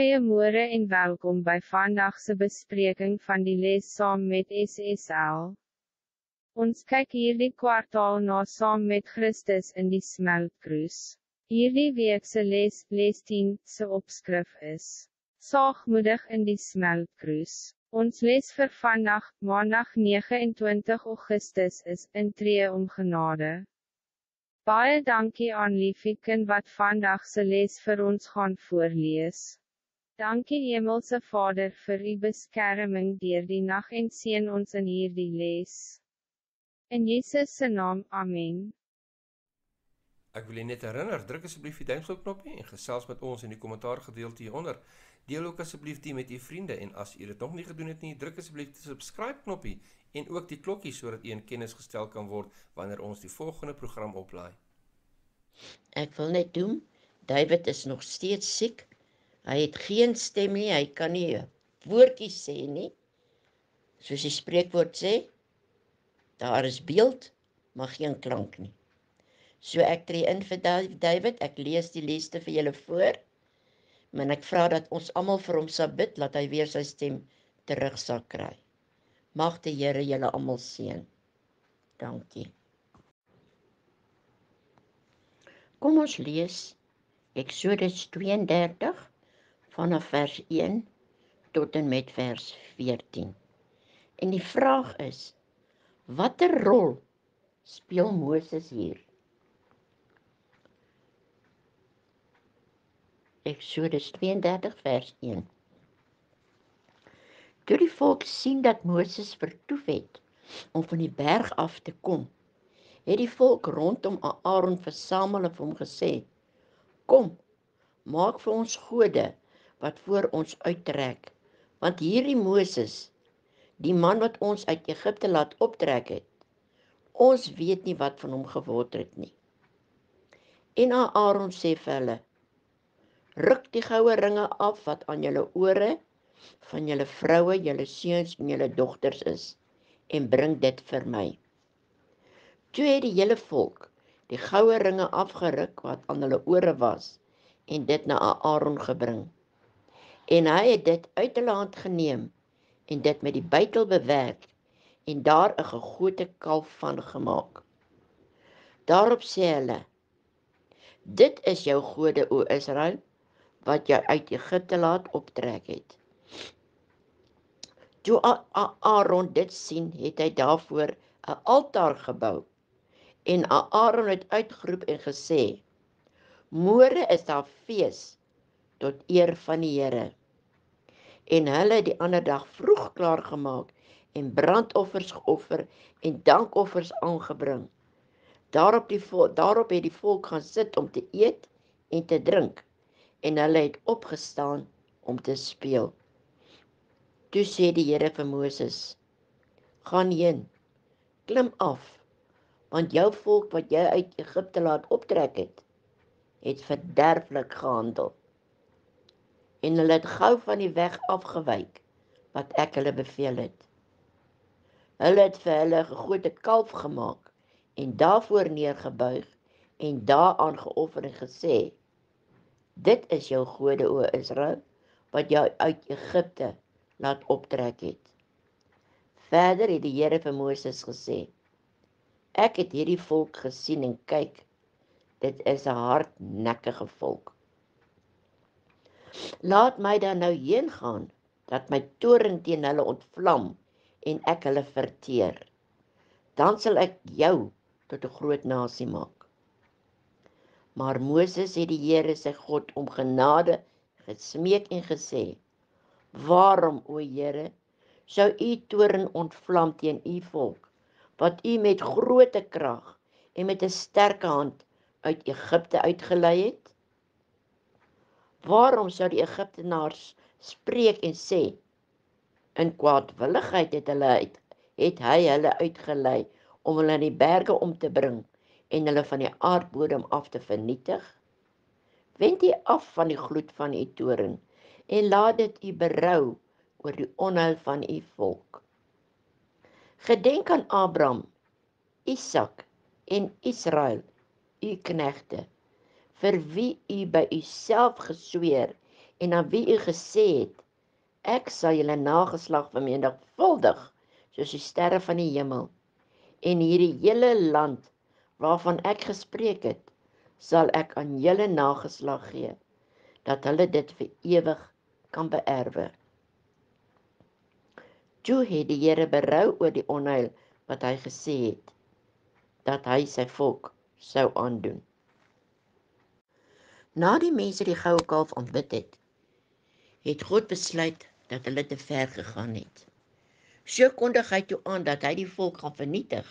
Goeiemôre en welkom bij vandagse bespreking van die les saam met SSL. Ons kyk hierdie kwartaal na saam met Christus in die smeltkruis. Hierdie weekse les, les 10, se opskrif is, Saagmoedig in die smeltkruis. Ons les vir vandag, maandag 29 augustus is, in tree om genade. Baie dankie aan Liefieken wat vandag se les vir ons gaan voorlees. Dankie Hemelse Vader vir u beskerming deur die nag en seën ons in hierdie les. In Jesus se naam, amen. Ek wil net herinner, druk asseblief die duimpie knoppie en gesels met ons in die kommentaar gedeelte hieronder. Deel ook asseblief dit met u vriende en as u dit nog nie gedoen het nie, druk asseblief die subscribe knoppie en ook die klokkie sodat u in kennis gestel kan word wanneer ons die volgende program oplaai. Ek wil net doen, David is nog steeds siek. Hy het geen stem nie, hy kan nie woordjies sê nie. Soos die spreekwoord sê, daar is beeld, maar geen klank nie. So ek tree in vir David, ek lees die leste vir julle voor. Maar ek vra dat ons almal vir hom sal bid dat hy weer sy stem terug sal kry. Mag die Here julle almal seën. Dankie. Kom ons lees Eksodus 32 vanaf vers 1 tot en met vers 14. En die vraag is: watter rol speel Moses hier? Eksodus 32 vers 1 Toe die volk sien dat Moses vertoef het om van die berg af te kom, het die volk rondom Aaron versamel en hom gesê: "Kom, maak vir ons gode wat voor ons uittrek, want hierdie Moses, die man wat ons uit Egipte laat optrek het, ons weet nie wat van hom geword het nie." En Aaron sê vir hulle: "Ruk die goue ringe af wat aan julle ore van julle vroue, julle seuns en julle dogters is en bring dit vir my. Toe het die hele volk die goue ringe afgeruk wat aan hulle ore was en dit na Aaron gebring. En hy het dit uit hulle hand geneem en dit met die bytel bewerk en daar 'n gegote kalf van gemaak. Daarop sê hulle: Dit is jou gode o Israel wat jou uit Egipte laat optrek het. Toe Aaron dit sien, het hy daarvoor 'n altaar gebou. En Aaron het uitgeroep en gesê: "Môre is daar fees tot eer van die Here." En hulle die ander dag vroeg klaar gemaak en brandoffers geoffer en dankoffers aangebring. Daarop die daarop het die volk gaan sit om te eet en te drink en hulle het opgestaan om te speel. Toe sê die Here vir Moses: "Gaan heen. Klim af, want jou volk wat jy uit Egipte laat optrek het, het verderflik gehandel. En hulle het gou van die weg afgewyk wat ek hulle beveel het. Hulle het vir hulle gegote kalf gemaak en daarvoor neergebuig en daaraan geoffer en gesê: Dit is jou gode o Israel wat jou uit Egipte laat optrek het. Verder het die Here vir Moses gesê: Ek het hierdie volk gesien en kyk, dit is 'n hardnekkige volk. Laat my dan nou heen gaan dat my toorn teen hulle ontvlam en ek hulle verteer. Dan sal ek jou tot 'n groot nasie maak. Maar Moses het die Here sy God om genade gesmeek en gesê: Waarom, o Here, sou u toorn ontvlam teen u volk wat u met groote krag en met 'n sterk hand uit Egipte uitgelei het? Waarom sou die Egiptenaars spreek en sê in kwaadwilligheid het hulle uit, het hy hulle uitgelei om hulle in die berge om te bring en hulle van die aardbodem af te vernietig? Wend u af van die gloed van u toorn en laat dit u berou oor die onheil van u volk. Gedenk aan Abraham, Isak en Israel, u knegte, vir wie u by uself gesweer en aan wie u gesê het ek sal julle nageslag vermenigvuldig soos die sterre van die hemel en hierdie hele land waarvan ek gespreek het sal ek aan julle nageslag gee dat hulle dit vir ewig kan beerwe toe het die Here berou oor die onheil wat hy gesê het dat hy sy volk sou aandoen. Na die mense die goue kalf aanbid het, het God besluit dat hulle te ver gegaan het. So kondig hy toe aan dat hy die volk gaan vernietig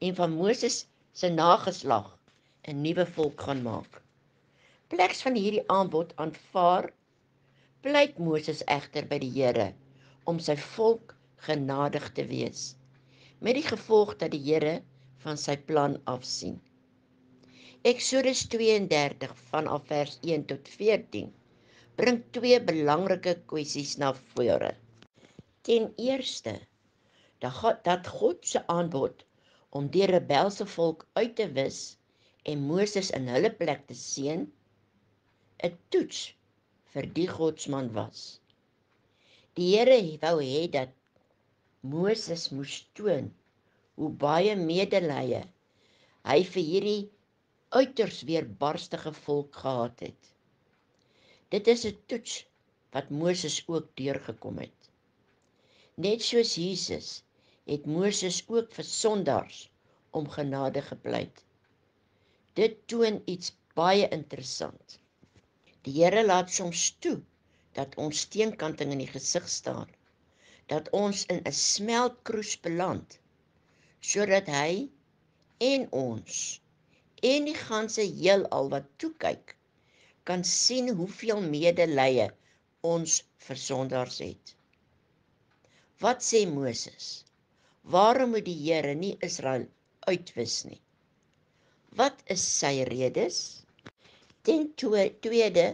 en van Moses se nageslag 'n nuwe volk gaan maak. Pleks van hierdie aanbod aanvaar, pleit Moses egter by die Here om sy volk genadig te wees met die gevolg dat die Here van sy plan afsien. Eksodus 32 vanaf vers 1 tot 14 bring twee belangrike kwessies na vore. Ten eerste dat God se aanbod om die rebelse volk uit te wis en Moses in hulle plek te seën 'n toets vir die godsman was. Die Here wou hê dat Moses moes toon hoe baie medelee hy vir hierdie uiters weerbarstige volk gehad het. Dit is 'n toets wat Moses ook deurgekom het. Net soos Jesus het Moses ook vir sondaars om genade gepleit. Dit toon iets baie interessant. Die Here laat soms toe dat ons steenkanting in die gesig staar, dat ons in 'n smeltkroes beland sodat hy en ons en die ganse heelal wat toe kyk kan sien hoeveel medelee ons vir sondaars het. Wat sê Moses? Waarom moet die Here nie Israel uitwis nie? Wat is sy redes? Ten tweede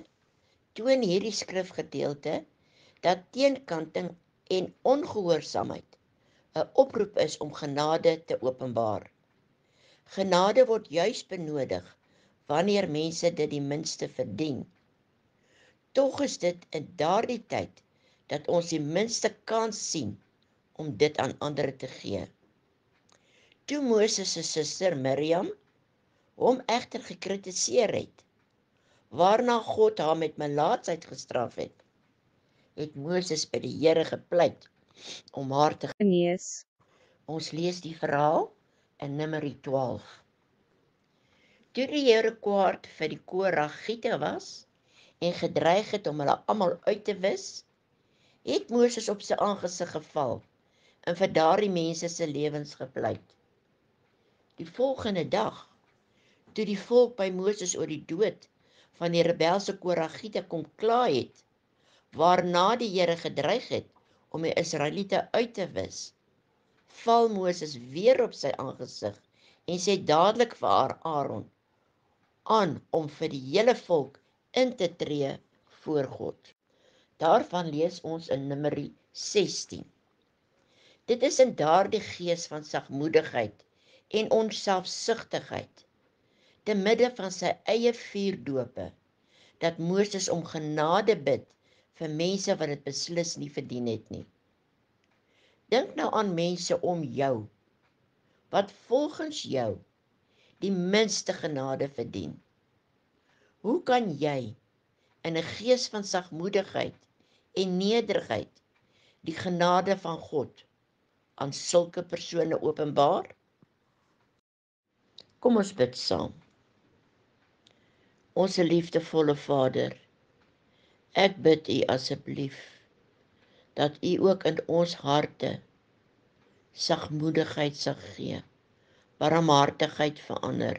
toon hierdie skrifgedeelte dat teenkanting en ongehoorsaamheid 'n oproep is om genade te openbaar. Genade word juis benodig wanneer mense dit die minste verdien. Tog is dit in daardie tyd dat ons die minste kans sien om dit aan ander te gee. Toe Moses se suster Miriam hom egter gekritiseer het, waarna God haar met melaatsheid gestraf het, het Moses by die Here gepleit om haar te genees. Ons lees die verhaal in Numeri 12. Toe die Here kwaad vir die Koragiete was en gedreig het om hulle almal uit te wis, het Moses op sy aangesig geval en vir daardie mense se lewens gepleit. Die volgende dag, toe die volk by Moses oor die dood van die rebelse Koragiete kom kla het, waarna die Here gedreig het om die Israeliete uit te wis, val Moses weer op sy aangesig en sê dadelik vir haar Aaron aan om vir die hele volk in te tree voor God. Daarvan lees ons in Numeri 16. Dit is in daardie gees van sagmoedigheid en onselfsugtigheid te midde van sy eie vuurdope dat Moses om genade bid vir mense wat dit beslis nie verdien het nie. Dink nou aan mense om jou wat volgens jou die minste genade verdien. Hoe kan jy in 'n gees van sagmoedigheid en nederigheid die genade van God aan sulke persone openbaar? Kom ons bid saam. Onse liefdevolle Vader, Ek bid U asseblief dat U ook in ons harte sagmoedigheid sal gee, barmhartigheid verander.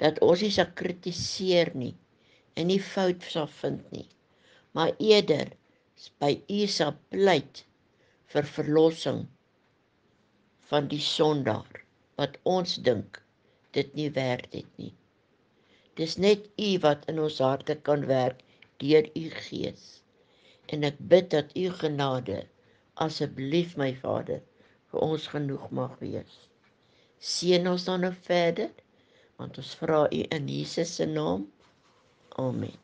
Dat ons nie sal kritiseer nie en nie fout sal vind nie, maar eerder by U sal pleit vir verlossing van die sondaar wat ons dink dit nie werd het nie. Dis net U wat in ons harte kan werk deur u gees. En ek bid dat u genade asseblief my Vader vir ons genoeg mag wees. Seën ons dan nou verder want ons vra u in Jesus se naam. Amen.